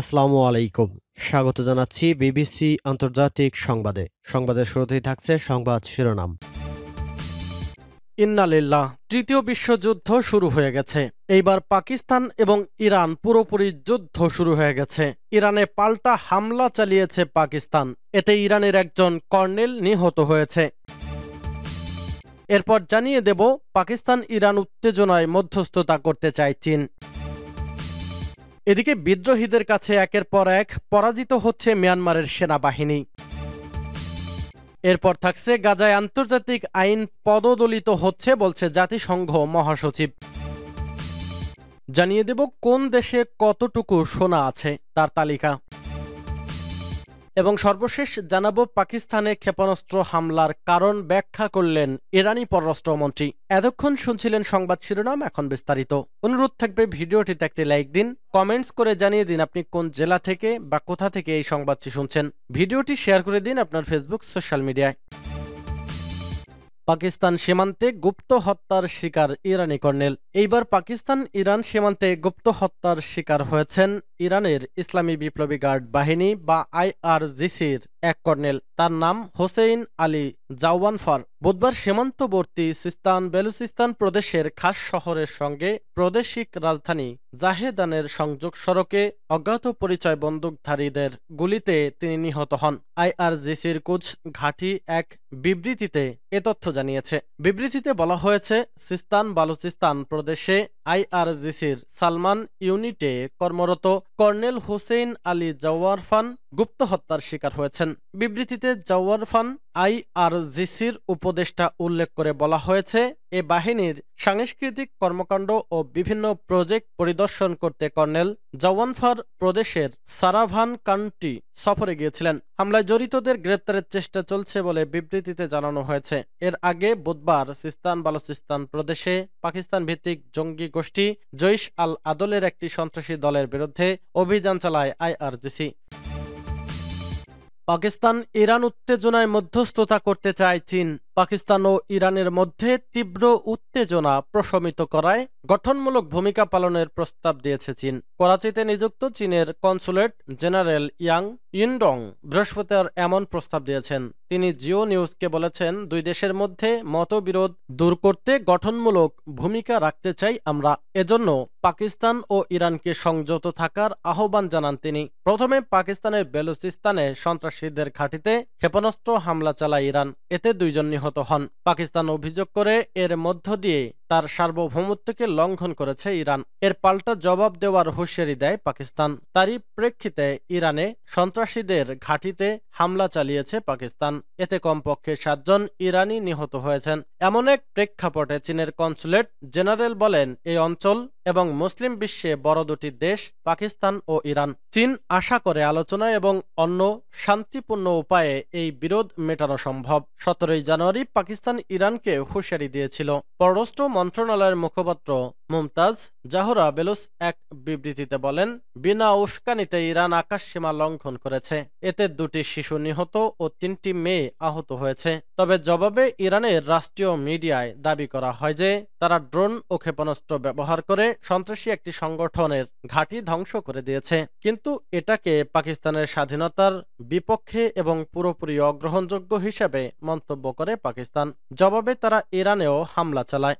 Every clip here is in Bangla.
আসসালামু আলাইকুম। স্বাগত জানাচ্ছি বিবিসি আন্তর্জাতিক সংবাদে। সংবাদের শুরুতেই থাকছে সংবাদ শিরোনাম। ইন্নালিল্লাহ, তৃতীয় বিশ্বযুদ্ধ শুরু হয়ে গেছে। এইবার পাকিস্তান এবং ইরান পুরোপুরি যুদ্ধ শুরু হয়ে গেছে। ইরানে পাল্টা হামলা চালিয়েছে পাকিস্তান। এতে ইরানের একজন কর্নেল নিহত হয়েছে। এরপর জানিয়ে দেব পাকিস্তান ইরান উত্তেজনায় মধ্যস্থতা করতে চায় চীন। এদিকে বিদ্রোহীদের কাছে একের পর এক পরাজিত হচ্ছে মিয়ানমারের সেনাবাহিনী। এরপর থাকছে গাজায় আন্তর্জাতিক আইন পদদলিত হচ্ছে বলছে জাতিসংঘ মহাসচিব। জানিয়ে দেব কোন দেশে কতটুকু সোনা আছে, তার তালিকা। এবং সর্বশেষ জানাব পাকিস্তানে ক্ষেপণাস্ত্র হামলার কারণ ব্যাখ্যা করলেন ইরানি পররাষ্ট্রমন্ত্রী। এতক্ষণ শুনছিলেন সংবাদ শিরোনাম, এখন বিস্তারিত। অনুরোধ থাকবে ভিডিওটিতে একটি লাইক দিন, কমেন্টস করে জানিয়ে দিন আপনি কোন জেলা থেকে বা কোথা থেকে এই সংবাদটি শুনছেন। ভিডিওটি শেয়ার করে দিন আপনার ফেসবুক, সোশ্যাল মিডিয়ায়। পাকিস্তান সীমান্তে গুপ্ত হত্যার শিকার ইরানি কর্নেল। এইবার পাকিস্তান ইরান সীমান্তে গুপ্ত হত্যার শিকার হয়েছেন ইরানের ইসলামী বিপ্লবী গার্ড বাহিনী বা আইআরজিসির এক কর্নেল। তার নাম হোসেইন আলী জাওয়ানফার বুধবার সীমান্তবর্তী সিস্তান বেলুচিস্তান প্রদেশের খাস শহরের সঙ্গে প্রাদেশিক রাজধানী জাহেদানের সংযোগ সড়কে অজ্ঞাত পরিচয় বন্দুকধারীদের গুলিতে তিনি নিহত হন। আইআরজিসির কুচ ঘাঁটি এক বিবৃতিতে এ তথ্য জানিয়েছে। বিবৃতিতে বলা হয়েছে, সিস্তান বালুচিস্তান প্রদেশে আইআরজিসির সালমান ইউনিটে কর্মরত কর্নেল হুসেইন আলী জওয়ারফান গুপ্ত হত্যার শিকার হয়েছেন। বিবৃতিতে জাওয়ারফান আইআরজিসির উপদেষ্টা উল্লেখ করে বলা হয়েছে, এ বাহিনীর সাংস্কৃতিক কর্মকাণ্ড ও বিভিন্ন প্রজেক্ট পরিদর্শন করতে কর্নেল জওয়ানফার প্রদেশের সারাভান কান্টি সফরে গিয়েছিলেন। হামলায় জড়িতদের গ্রেপ্তারের চেষ্টা চলছে বলে বিবৃতিতে জানানো হয়েছে। এর আগে বুধবার সিস্তান বালুচিস্তান প্রদেশে পাকিস্তান ভিত্তিক জঙ্গি গোষ্ঠী জৈশ আল আদলের একটি সন্ত্রাসী দলের বিরুদ্ধে অভিযান চালায় আইআরজিসি। পাকিস্তান ইরান উত্তেজনায় মধ্যস্থতা করতে চায় চীন। পাকিস্তান ও ইরানের মধ্যে তীব্র উত্তেজনা প্রশমিত করায় গঠনমূলক ভূমিকা পালনের প্রস্তাব দিয়েছে চীন। করাচিতে নিযুক্ত চীনের কনসুলেট জেনারেল ইয়াং ইনডং বৃহস্পতিবার এমন প্রস্তাব দিয়েছেন। তিনি জিও নিউজকে বলেছেন, দুই দেশের মধ্যে মতবিরোধ দূর করতে গঠনমূলক ভূমিকা রাখতে চাই আমরা। এজন্য পাকিস্তান ও ইরানকে সংযত থাকার আহ্বান জানান তিনি। প্রথমে পাকিস্তানের বেলুচিস্তানে সন্ত্রাসীদের ঘাঁটিতে ক্ষেপণাস্ত্র হামলা চালায় ইরান। এতে দুইজন নিহত হন। পাকিস্তান অভিযোগ করে এর মধ্য দিয়ে তার সার্বভৌমত্বকে লঙ্ঘন করেছে ইরান। এর পাল্টা জবাব দেওয়ার হুঁশিয়ারি দেয় পাকিস্তান। তারই প্রেক্ষিতে ইরানে সন্ত্রাসীদের ঘাঁটিতে হামলা চালিয়েছে পাকিস্তান। এতে কমপক্ষে সাতজন ইরানি নিহত হয়েছেন। এমন এক প্রেক্ষাপটে চীনের কনসুলেট জেনারেল বলেন, এই অঞ্চল এবং মুসলিম বিশ্বে বড় দুটি দেশ, পাকিস্তান ও ইরান। চীন আশা করে আলোচনা এবং অন্য শান্তিপূর্ণ উপায়ে এই বিরোধ মেটানো সম্ভব। সতেরোই জানুয়ারি পাকিস্তান ইরানকে হুঁশিয়ারি দিয়েছিল। পররাষ্ট্র মন্ত্রণালয়ের মুখপাত্র মুমতাজ জাহরা বেলুস এক বিবৃতিতে বলেন, বিনা উস্কানিতে ইরান আকাশসীমা লঙ্ঘন করেছে। এতে দুটি শিশু নিহত ও তিনটি মেয়ে আহত হয়েছে। তবে জবাবে ইরানের রাষ্ট্রীয় মিডিয়ায় দাবি করা হয় যে, তারা ড্রোন ও ক্ষেপণাস্ত্র ব্যবহার করে সন্ত্রাসী একটি সংগঠনের ঘাঁটি ধ্বংস করে দিয়েছে। কিন্তু এটাকে পাকিস্তানের স্বাধীনতার বিপক্ষে এবং পুরোপুরি অগ্রহণযোগ্য হিসেবে মন্তব্য করে পাকিস্তান। জবাবে তারা ইরানেও হামলা চালায়।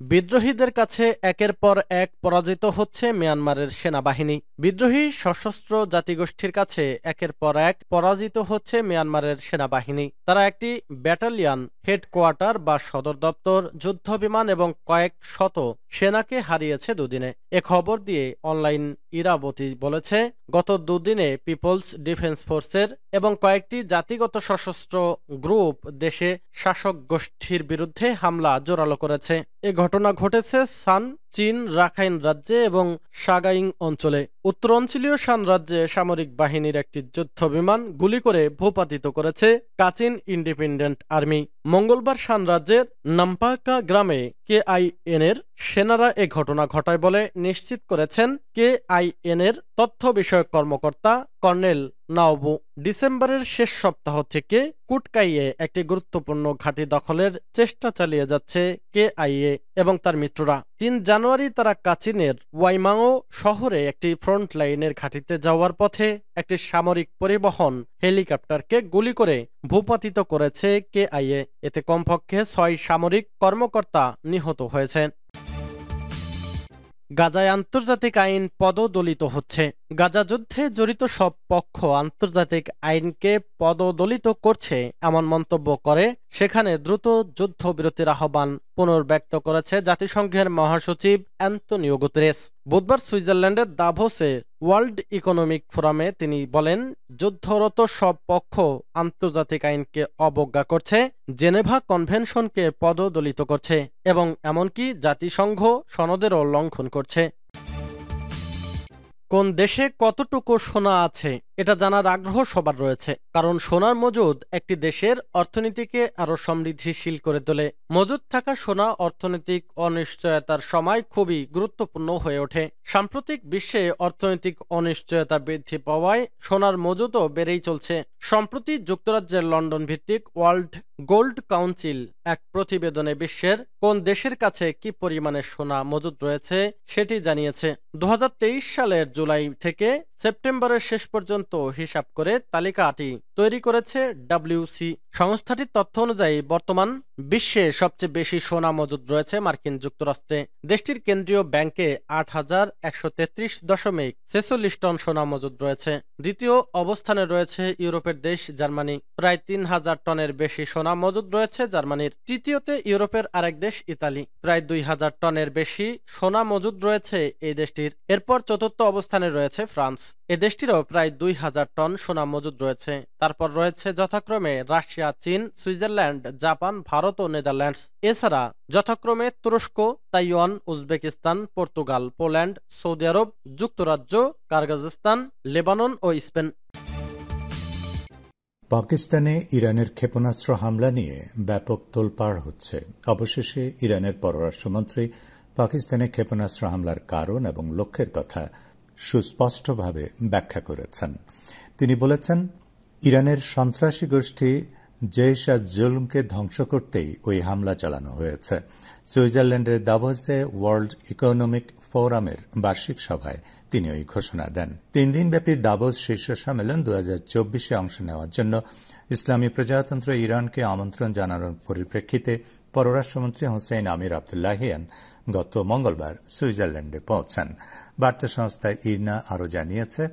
বিদ্রোহীদের কাছে একের পর এক পরাজিত হচ্ছে মিয়ানমারের সেনাবাহিনী। বিদ্রোহী সশস্ত্র জাতিগোষ্ঠীর কাছে একের পর এক পরাজিত হচ্ছে মিয়ানমারের সেনাবাহিনী। তারা একটি ব্যাটালিয়ান, হেডকোয়ার্টার বা সদর দপ্তর, যুদ্ধবিমান এবং কয়েক শত সেনাকে হারিয়েছে দুদিনে। এ খবর দিয়ে অনলাইন ইরাবতী বলেছে, গত দুদিনে পিপলস ডিফেন্স ফোর্সের এবং কয়েকটি জাতিগত সশস্ত্র গ্রুপ দেশে শাসক গোষ্ঠীর বিরুদ্ধে হামলা জোরালো করেছে। এ ঘটনা ঘটেছে সান চীন, রাখাইন রাজ্যে এবং সাগাইং অঞ্চলে। উত্তর অঞ্চলীয় শান রাজ্যে সামরিক বাহিনীর একটি যুদ্ধ বিমান গুলি করে ভূপাতিত করেছে কাচিন ইন্ডিপেন্ডেন্ট আর্মি। মঙ্গলবার শান রাজ্যের নাম্পাকা গ্রামে কে আই এর সেনারা এ ঘটনা ঘটায় বলে নিশ্চিত করেছেন কে আই এর তথ্য বিষয়ক কর্মকর্তা কর্নেল নাওবু। ডিসেম্বরের শেষ সপ্তাহ থেকে কুটকাইয়ে একটি গুরুত্বপূর্ণ ঘাঁটি দখলের চেষ্টা চালিয়ে যাচ্ছে কেআইএ এবং তার মিত্ররা। তিন জানুয়ারি তারা কাচিনের ওয়াইমাও শহরে একটি ফ্রন্ট লাইনের ঘাঁটিতে যাওয়ার পথে একটি সামরিক পরিবহন হেলিকপ্টারকে গুলি করে ভূপাতিত করেছে কে আইএ এতে কমপক্ষে ছয় সামরিক কর্মকর্তা নিহত হয়েছেন। গাজায় আন্তর্জাতিক আইন পদদলিত হচ্ছে। গাজা যুদ্ধে জড়িত সব পক্ষ আন্তর্জাতিক আইনকে পদদলিত করছে, এমন মন্তব্য করে। সেখানে দ্রুত যুদ্ধবিরতির আহ্বান পুনর্ব্যক্ত করেছে জাতিসংঘের মহাসচিব অ্যান্তনিও গুতরেস। বুধবার সুইজারল্যান্ডের দাভোসে ওয়ার্ল্ড ইকোনমিক ফোরামে তিনি বলেন, যুদ্ধরত সব পক্ষ আন্তর্জাতিক আইনকে অবজ্ঞা করছে, জেনেভা কনভেনশনকে পদদলিত করছে এবং এমনকি জাতিসংঘ সনদেরও লঙ্ঘন করছে। কোন দেশে কতটুকু সোনা আছে এটা জানার আগ্রহ সবার রয়েছে, কারণ সোনার মজুদ একটি দেশের অর্থনীতিকে আরও সমৃদ্ধিশীল করে তোলে। মজুদ থাকা সোনা অর্থনৈতিক অনিশ্চয়তার সময় খুবই গুরুত্বপূর্ণ হয়ে ওঠে। সাম্প্রতিক বিশ্বে অর্থনৈতিক অনিশ্চয়তা বৃদ্ধি পাওয়ায় সোনার মজুদও বেড়েই চলছে। সম্প্রতি যুক্তরাজ্যের লন্ডন ভিত্তিক ওয়ার্ল্ড গোল্ড কাউন্সিল এক প্রতিবেদনে বিশ্বের কোন দেশের কাছে কি পরিমাণে সোনা মজুদ রয়েছে সেটি জানিয়েছে। দু হাজার তেইশ সালের জুলাই থেকে সেপ্টেম্বরের শেষ পর্যন্ত হিসাব করে তালিকাটি তৈরি করেছে ডাব্লিউসি সংস্থাটির তথ্য অনুযায়ী বর্তমান বিশ্বে সবচেয়ে বেশি সোনা মজুদ রয়েছে মার্কিন যুক্তরাষ্ট্রে। দেশটির কেন্দ্রীয় ব্যাংকে আট হাজার একশো তেত্রিশ দশমিক ছেচল্লিশ টন সোনা মজুদ রয়েছে। দ্বিতীয় অবস্থানে রয়েছে ইউরোপের দেশ জার্মানি। প্রায় তিন হাজার টনের বেশি সোনা মজুদ রয়েছে জার্মানির। তৃতীয়তে ইউরোপের আরেক দেশ ইতালি। প্রায় দুই হাজার টনের বেশি সোনা মজুদ রয়েছে এই দেশটির। এরপর চতুর্থ অবস্থানে রয়েছে ফ্রান্স। এ দেশটিরও প্রায় দুই হাজার টন সোনা মজুদ রয়েছে। তারপর রয়েছে যথাক্রমে রাশিয়া, চীন, সুইজারল্যান্ড, জাপান, ভারত ও নেদারল্যান্ডস। এছাড়া যথাক্রমে তুরস্ক, Taiwan, Uzbekistan, Portugal, Poland, Saudi Arab, যুক্তরাজ্য, কার্গাজিস্তান, লেবানন ও স্পেন। পাকিস্তানে ইরানের ক্ষেপণাস্ত্র হামলা নিয়ে ব্যাপক তোলপাড় হচ্ছে। অবশেষে ইরানের পররাষ্ট্রমন্ত্রী পাকিস্তানে ক্ষেপণাস্ত্র হামলার কারণ এবং লক্ষ্যের কথা সুস্পষ্টভাবে ব্যাখ্যা করেছেন। তিনি বলেছেন ইরানের সন্ত্রাসী গোষ্ঠী জেইশ জুলমকে ধ্বংস করতেই ওই হামলা চালানো হয়েছে। সুইজারল্যান্ডের দাভোসে ওয়ার্ল্ড ইকোনমিক ফোরামের বার্ষিক সভায় তিনি ওই ঘোষণা দেন। তিন দিনব্যাপী দাভোস শীর্ষ সম্মেলন দু চব্বিশে অংশ নেওয়ার জন্য ইসলামী প্রজাতন্ত্র ইরানকে আমন্ত্রণ জানানোর পরিপ্রেক্ষিতে পররাষ্ট্রমন্ত্রী হোসেন আমির আবদুল্লাহিয়ান গত মঙ্গলবার সুইজারল্যান্ডে পৌঁছান। বার্তা সংস্থা ইরনা আরও জানিয়েছে,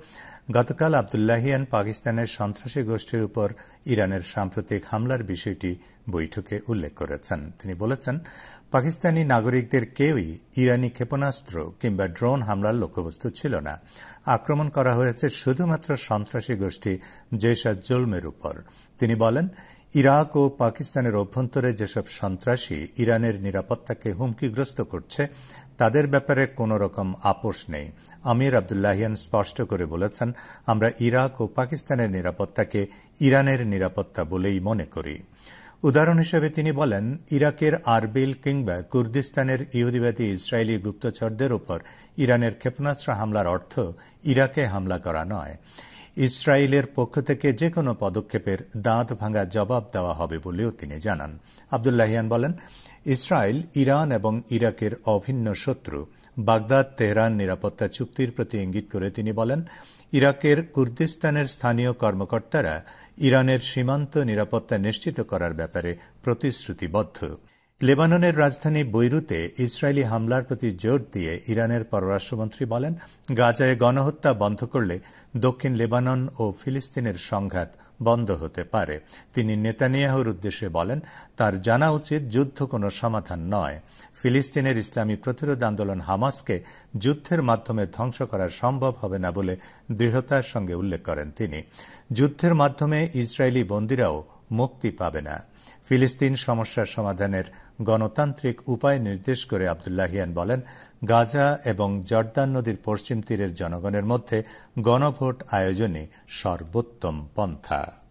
গতকাল আবদুল্লাহিয়ান পাকিস্তানের সন্ত্রাসী গোষ্ঠীর উপর ইরানের সাম্প্রতিক হামলার বিষয়টি বৈঠকে উল্লেখ করেছেন। তিনি বলেছেন, পাকিস্তানি নাগরিকদের কেউই ইরানি ক্ষেপণাস্ত্র কিংবা ড্রোন হামলার লক্ষ্যবস্তু ছিল না। আক্রমণ করা হয়েছে শুধুমাত্র সন্ত্রাসী গোষ্ঠী জেসা জুলমের উপর। তিনি বলেন ইরাক ও পাকিস্তানের অভ্যন্তরে যেসব সন্ত্রাসী ইরানের নিরাপত্তাকে হুমকিগ্রস্ত করছে, তাদের ব্যাপারে কোন রকম আপোষ নেই। আমির আবদুল্লাহিয়ান স্পষ্ট করে বলেছেন, আমরা ইরাক ও পাকিস্তানের নিরাপত্তাকে ইরানের নিরাপত্তা বলেই মনে করি। উদাহরণ হিসেবে তিনি বলেন, ইরাকের আরবিল কিংবা কুর্দিস্তানের ইহুদিবাদী ইসরায়েলি গুপ্তচরদের উপর ইরানের ক্ষেপণাস্ত্র হামলার অর্থ ইরাকে হামলা করা নয়। ইসরায়েলের পক্ষ থেকে যে কোনো পদক্ষেপের দাঁত ভাঙা জবাব দেওয়া হবে বলেও তিনি জানান। আবদুল্লাহিয়ান বলেন, ইসরায়েল, ইরান এবং ইরাকের অভিন্ন শত্রু, বাগদাদ, তেহরান নিরাপত্তা চুক্তির প্রতি ইঙ্গিত করে তিনি বলেন, ইরাকের কুর্দিস্তানের স্থানীয় কর্মকর্তারা ইরানের সীমান্ত নিরাপত্তা নিশ্চিত করার ব্যাপারে প্রতিশ্রুতিবদ্ধ। লেবাননের রাজধানী বৈরুতে ইসরায়েলি হামলার প্রতি জোর দিয়ে ইরানের পররাষ্ট্রমন্ত্রী বলেন, গাজায় গণহত্যা বন্ধ করলে দক্ষিণ লেবানন ও ফিলিস্তিনের সংঘাত বন্ধ হতে পারে। তিনি নেতানিয়াহুর উদ্দেশ্যে বলেন, তার জানা উচিত যুদ্ধ কোনো সমাধান নয়। ফিলিস্তিনের ইসলামী প্রতিরোধ আন্দোলন হামাসকে যুদ্ধের মাধ্যমে ধ্বংস করা সম্ভব হবে না বলে দৃঢ়তার সঙ্গে উল্লেখ করেন তিনি। যুদ্ধের মাধ্যমে ইসরায়েলি বন্দীরাও মুক্তি পাবে না। ফিলিস্তিন সমস্যার সমাধানের গণতান্ত্রিক উপায় নির্দেশ করে আবদুল্লাহিয়ান বলেন, গাজা এবং জর্দান নদীর পশ্চিম তীরের জনগণের মধ্যে গণভোট আয়োজনে সর্বোত্তম পন্থা।